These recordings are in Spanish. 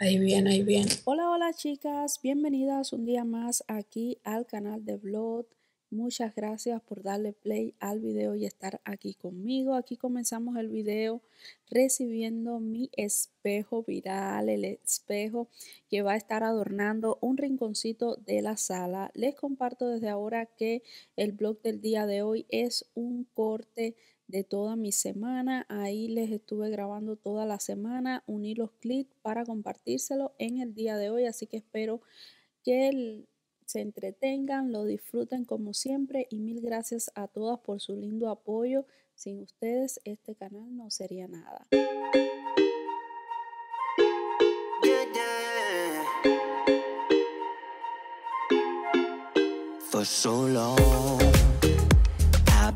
Ahí bien, ahí bien. Hola, hola chicas, bienvenidas un día más aquí al canal de Vlog. Muchas gracias por darle play al video y estar aquí conmigo. Aquí comenzamos el video recibiendo mi espejo viral, el espejo que va a estar adornando un rinconcito de la sala. Les comparto desde ahora que el blog del día de hoy es un corte de toda mi semana. Ahí les estuve grabando toda la semana, uní los clips para compartírselo en el día de hoy. Así que espero que se entretengan, lo disfruten como siempre y mil gracias a todas por su lindo apoyo. Sin ustedes este canal no sería nada.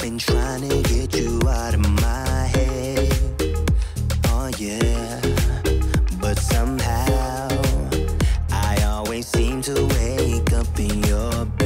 Been trying to get you out of my head. Oh yeah, but somehow I always seem to wake up in your bed.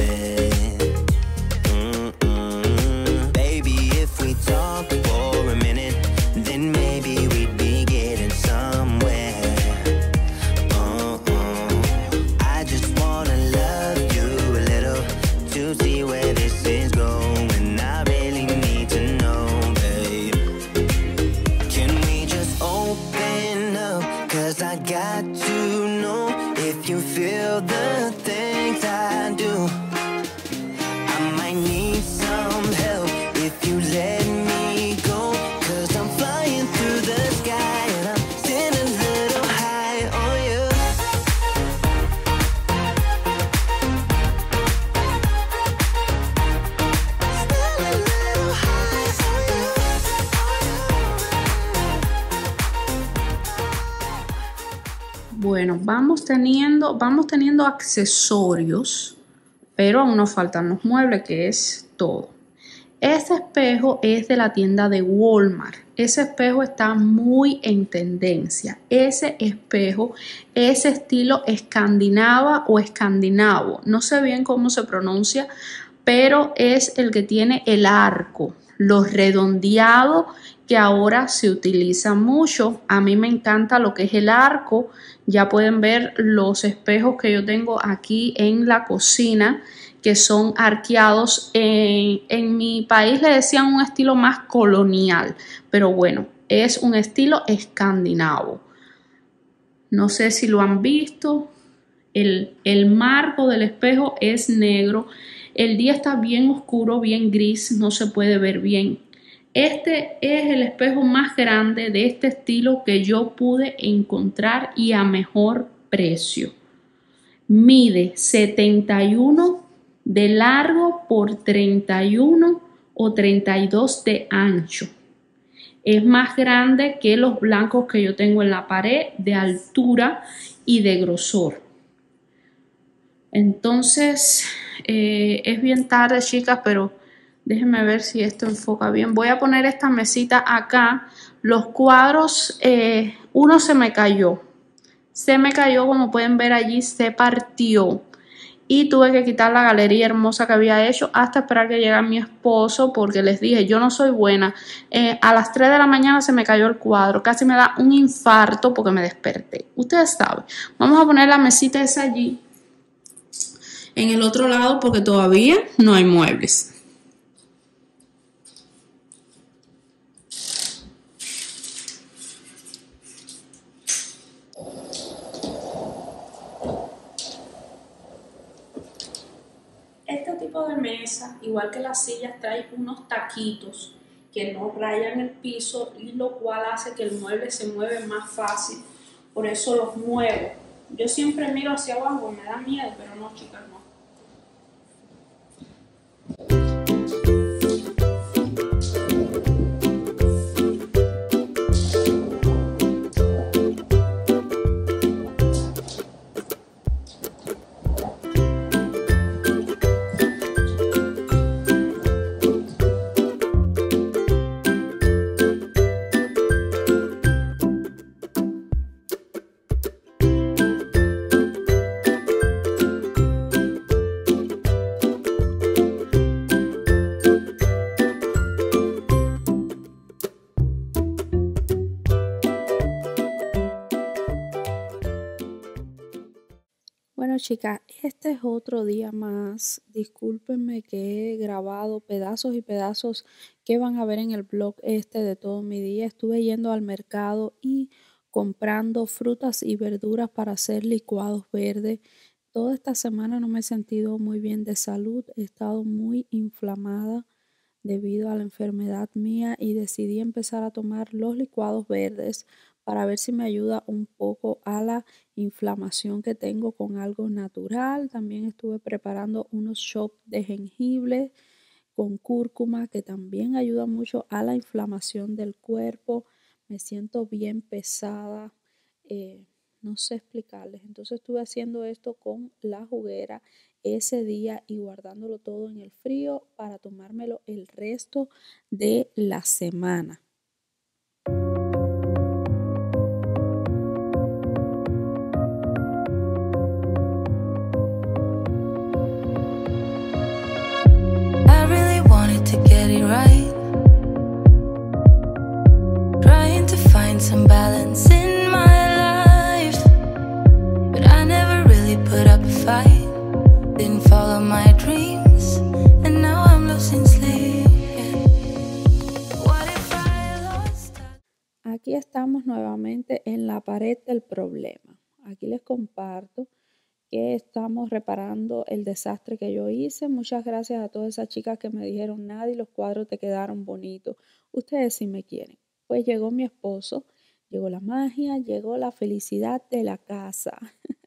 Teniendo, vamos teniendo accesorios, pero aún nos faltan los muebles, que es todo. Este espejo es de la tienda de Walmart. Ese espejo está muy en tendencia. Ese espejo es estilo escandinava o escandinavo. No sé bien cómo se pronuncia, pero es el que tiene el arco, los redondeados que ahora se utiliza mucho. A mí me encanta lo que es el arco. Ya pueden ver los espejos que yo tengo aquí en la cocina que son arqueados. En, en mi país le decían un estilo más colonial, pero bueno, es un estilo escandinavo. No sé si lo han visto. El, el marco del espejo es negro. El día está bien oscuro, bien gris, no se puede ver bien este es el espejo más grande de este estilo que yo pude encontrar y a mejor precio. Mide 71 de largo por 31 o 32 de ancho. Es más grande que los blancos que yo tengo en la pared de altura y de grosor. Entonces, eh, es bien tarde, chicas, pero Déjenme ver si esto enfoca bien. Voy a poner esta mesita acá. Los cuadros, eh, uno se me cayó. Se me cayó, como pueden ver allí, se partió. Y tuve que quitar la galería hermosa que había hecho hasta esperar que llegara mi esposo porque les dije, yo no soy buena. Eh, a las 3 de la mañana se me cayó el cuadro. Casi me da un infarto porque me desperté. Ustedes saben. Vamos a poner la mesita esa allí. En el otro lado porque todavía no hay muebles. De mesa, igual que las sillas, trae unos taquitos que no rayan el piso y lo cual hace que el mueble se mueve más fácil. Por eso los muevo. Yo siempre miro hacia abajo, me da miedo, pero no, chicas, no. Bueno chicas, este es otro día más. Discúlpenme que he grabado pedazos y pedazos que van a ver en el blog este de todo mi día. Estuve yendo al mercado y comprando frutas y verduras para hacer licuados verdes. Toda esta semana no me he sentido muy bien de salud. He estado muy inflamada debido a la enfermedad mía y decidí empezar a tomar los licuados verdes para ver si me ayuda un poco a la inflamación que tengo con algo natural. También estuve preparando unos shots de jengibre con cúrcuma que también ayuda mucho a la inflamación del cuerpo. Me siento bien pesada. Eh, no sé explicarles. Entonces estuve haciendo esto con la juguera ese día y guardándolo todo en el frío para tomármelo el resto de la semana. Aquí estamos nuevamente en la pared del problema. Aquí les comparto que estamos reparando el desastre que yo hice. Muchas gracias a todas esas chicas que me dijeron nada y los cuadros te quedaron bonitos. Ustedes sí me quieren. Pues llegó mi esposo, llegó la magia, llegó la felicidad de la casa.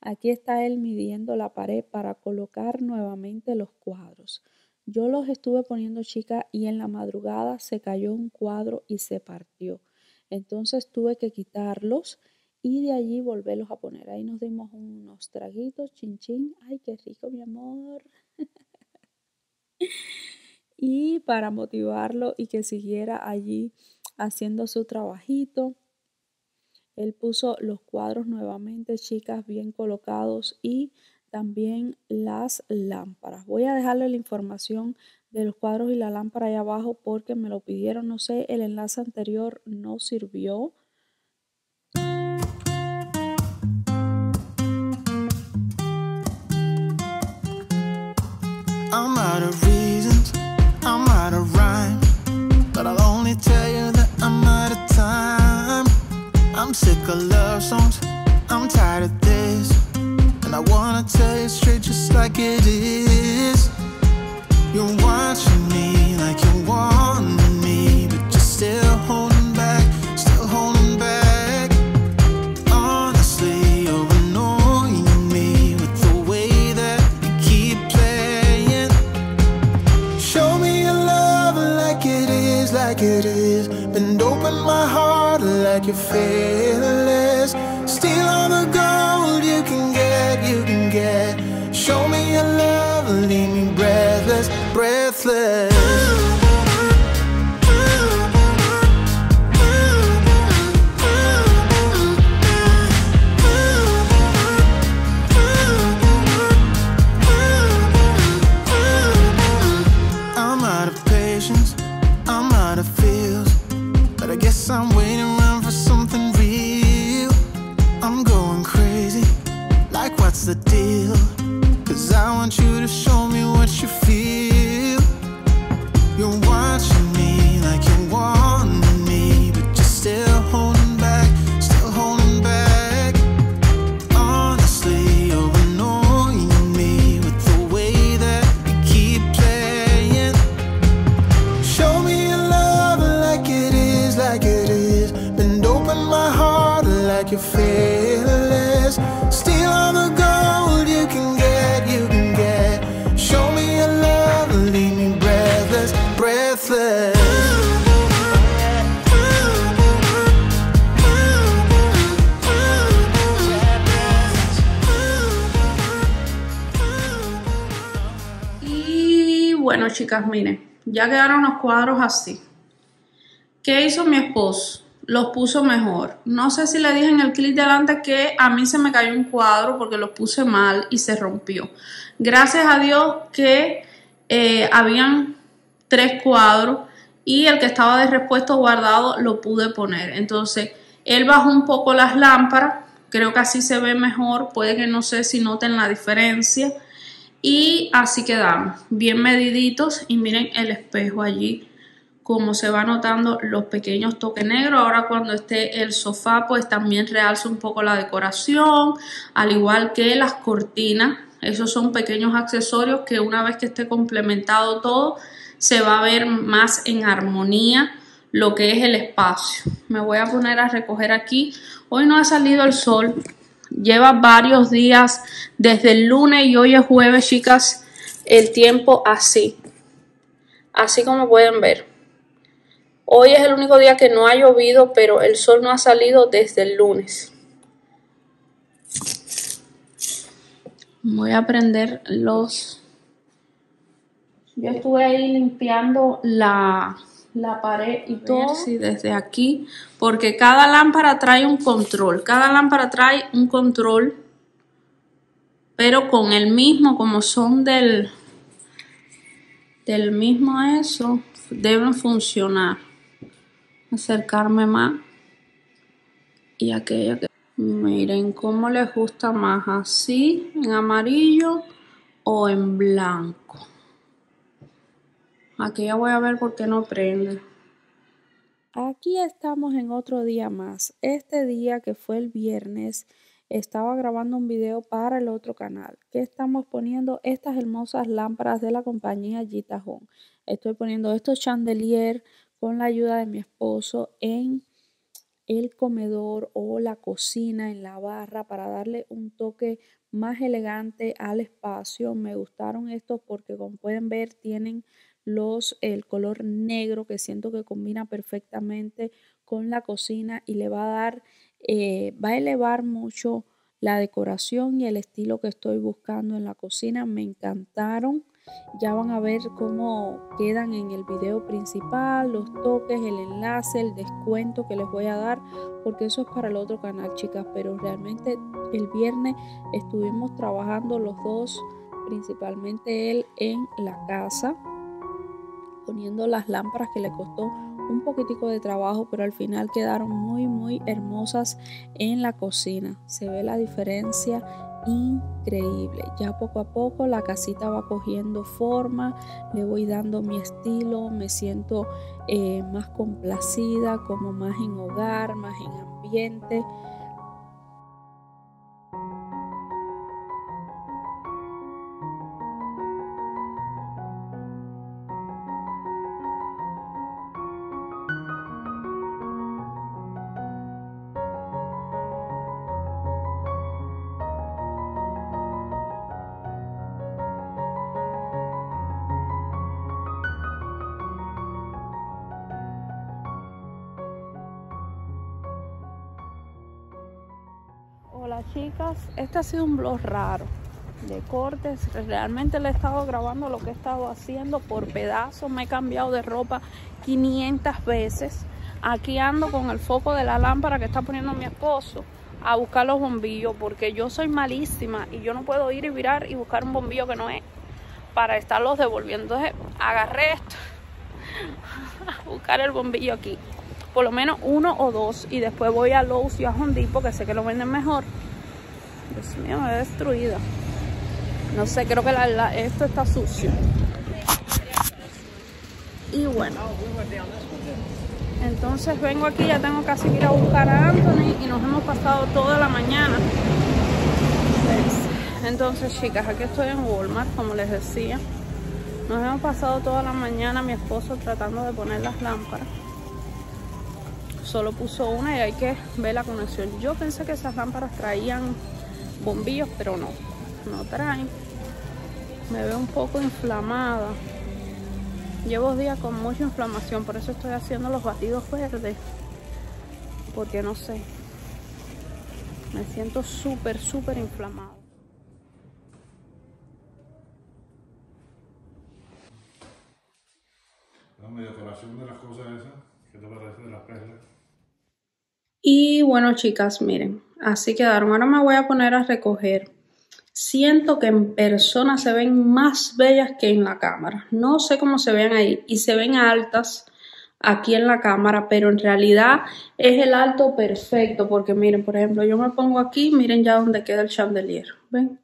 Aquí está él midiendo la pared para colocar nuevamente los cuadros. Yo los estuve poniendo chicas y en la madrugada se cayó un cuadro y se partió. Entonces tuve que quitarlos y de allí volverlos a poner. Ahí nos dimos unos traguitos, chin chin. Ay, qué rico, mi amor. y para motivarlo y que siguiera allí haciendo su trabajito. Él puso los cuadros nuevamente, chicas, bien colocados y también las lámparas. Voy a dejarle la información de los cuadros y la lámpara ahí abajo porque me lo pidieron. No sé, el enlace anterior no sirvió. I'm sick of love songs, I'm tired of this, and I wanna tell you straight just like it is. You're watching bueno, chicas, miren, ya quedaron los cuadros así. ¿Qué hizo mi esposo? Los puso mejor. No sé si le dije en el clip de adelante que a mí se me cayó un cuadro porque los puse mal y se rompió. Gracias a Dios que eh, habían tres cuadros y el que estaba de repuesto guardado lo pude poner. Entonces, él bajó un poco las lámparas Creo que así se ve mejor, puede que no sé si noten la diferencia. Y así quedamos, bien mediditos y miren el espejo allí como se va notando los pequeños toques negros. Ahora cuando esté el sofá, pues también realza un poco la decoración, al igual que las cortinas. Esos son pequeños accesorios que una vez que esté complementado todo, se va a ver más en armonía lo que es el espacio. Me voy a poner a recoger aquí. Hoy no ha salido el sol. Lleva varios días desde el lunes y hoy es jueves, chicas. El tiempo así. Así como pueden ver. Hoy es el único día que no ha llovido, pero el sol no ha salido desde el lunes. Voy a prender los... Yo estuve ahí limpiando la, la pared y todo. Sí, desde aquí, porque cada lámpara trae un control. Cada lámpara trae un control, pero con el mismo, como son del, del mismo eso, deben funcionar acercarme más y aquella que miren cómo les gusta más así en amarillo o en blanco aquí ya voy a ver por qué no prende. Aquí estamos en otro día más. Este día que fue el viernes estaba grabando un video para el otro canal. Que estamos poniendo estas hermosas lámparas de la compañía Gita Home estoy poniendo estos chandelier con la ayuda de mi esposo en el comedor o la cocina, en la barra, para darle un toque más elegante al espacio. Me gustaron estos porque como pueden ver tienen los el color negro que siento que combina perfectamente con la cocina y le va a dar, eh, va a elevar mucho la decoración y el estilo que estoy buscando en la cocina. Me encantaron. Ya van a ver cómo quedan en el video principal, los toques, el enlace, el descuento que les voy a dar, porque eso es para el otro canal, chicas. Pero realmente el viernes estuvimos trabajando los dos, principalmente él en la casa, poniendo las lámparas que le costó un poquitico de trabajo, pero al final quedaron muy, muy hermosas en la cocina. Se ve la diferencia increíble. Ya poco a poco la casita va cogiendo forma, le voy dando mi estilo, me siento eh, más complacida, como más en hogar, más en ambiente. Chicas, este ha sido un blog raro de cortes. Realmente le he estado grabando lo que he estado haciendo por pedazos. Me he cambiado de ropa 500 veces. Aquí ando con el foco de la lámpara que está poniendo mi esposo a buscar los bombillos porque yo soy malísima y yo no puedo ir y virar y buscar un bombillo que no es para estarlos devolviendo. Entonces agarré esto a buscar el bombillo aquí por lo menos uno o dos y después voy a Lowe's y a Home porque sé que lo venden mejor Dios mío, me he destruido. No sé, creo que esto está sucio. Y bueno. Entonces vengo aquí, ya tengo casi que ir a buscar a Anthony y nos hemos pasado toda la mañana. Entonces chicas, aquí estoy en Walmart como les decía. Nos hemos pasado toda la mañana mi esposo tratando de poner las lámparas. Solo puso una y hay que ver la conexión. Yo pensé que esas lámparas traían bombillos, pero no, no traen. Me veo un poco inflamada. Llevo días con mucha inflamación, por eso estoy haciendo los batidos verdes. Porque no sé. Me siento súper, súper inflamada. La de las cosas esas, ¿qué te parece de las perlas? Y bueno, chicas, miren, así quedaron. Ahora me voy a poner a recoger. Siento que en persona se ven más bellas que en la cámara. No sé cómo se ven ahí y se ven altas. aquí en la cámara, pero en realidad es el alto perfecto, porque miren, por ejemplo, yo me pongo aquí, miren ya donde queda el chandelier, ¿ven?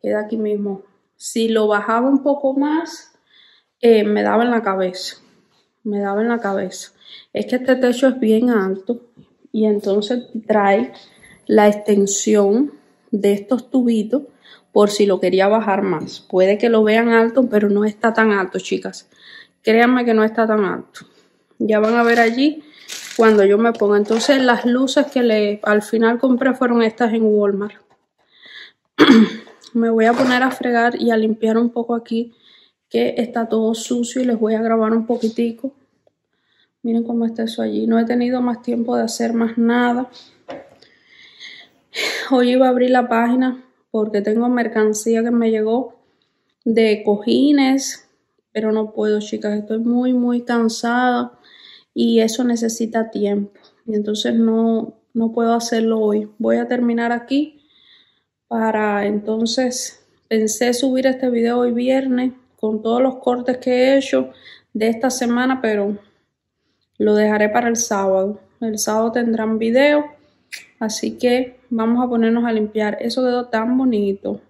Queda aquí mismo. Si lo bajaba un poco más, eh, me daba en la cabeza, me daba en la cabeza. Es que este techo es bien alto y entonces trae la extensión de estos tubitos por si lo quería bajar más. Puede que lo vean alto, pero no está tan alto, chicas. Créanme que no está tan alto. Ya van a ver allí cuando yo me ponga. Entonces las luces que le al final compré fueron estas en Walmart. me voy a poner a fregar y a limpiar un poco aquí que está todo sucio y les voy a grabar un poquitico. Miren cómo está eso allí. No he tenido más tiempo de hacer más nada. Hoy iba a abrir la página porque tengo mercancía que me llegó de cojines, pero no puedo, chicas. Estoy muy, muy cansada y eso necesita tiempo. Y entonces no, no puedo hacerlo hoy. Voy a terminar aquí para entonces pensé subir este video hoy viernes con todos los cortes que he hecho de esta semana, pero lo dejaré para el sábado. El sábado tendrán video, así que vamos a ponernos a limpiar. Eso quedó tan bonito.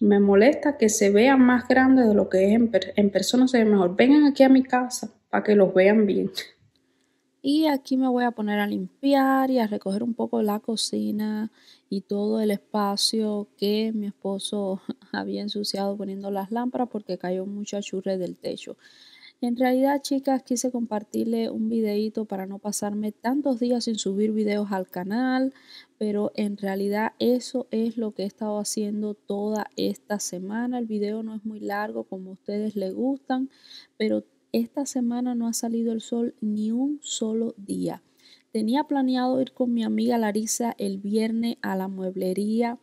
Me molesta que se vean más grandes de lo que es en, en persona, se ve mejor. Vengan aquí a mi casa para que los vean bien. Y aquí me voy a poner a limpiar y a recoger un poco la cocina y todo el espacio que mi esposo había ensuciado poniendo las lámparas porque cayó mucha churre del techo. En realidad, chicas, quise compartirle un videito para no pasarme tantos días sin subir videos al canal, pero en realidad eso es lo que he estado haciendo toda esta semana. El video no es muy largo como a ustedes les gustan, pero esta semana no ha salido el sol ni un solo día. Tenía planeado ir con mi amiga Larisa el viernes a la mueblería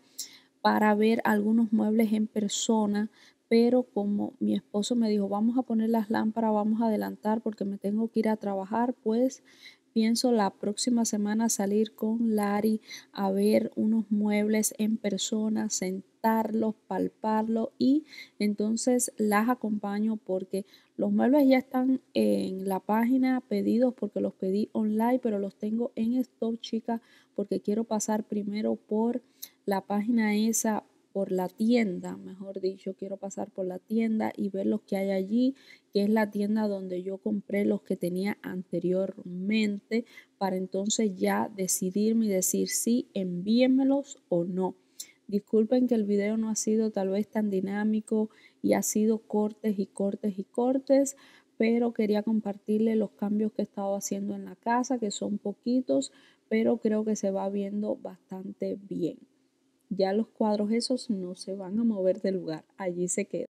para ver algunos muebles en persona, pero como mi esposo me dijo, vamos a poner las lámparas, vamos a adelantar porque me tengo que ir a trabajar, pues pienso la próxima semana salir con Lari a ver unos muebles en persona, sentarlos, palparlos y entonces las acompaño porque los muebles ya están en la página pedidos porque los pedí online, pero los tengo en stock, chicas, porque quiero pasar primero por la página esa, por la tienda, mejor dicho, quiero pasar por la tienda y ver los que hay allí, que es la tienda donde yo compré los que tenía anteriormente, para entonces ya decidirme y decir si envíenmelos o no. Disculpen que el video no ha sido tal vez tan dinámico y ha sido cortes y cortes y cortes, pero quería compartirles los cambios que he estado haciendo en la casa, que son poquitos, pero creo que se va viendo bastante bien. Ya los cuadros esos no se van a mover del lugar, allí se quedan.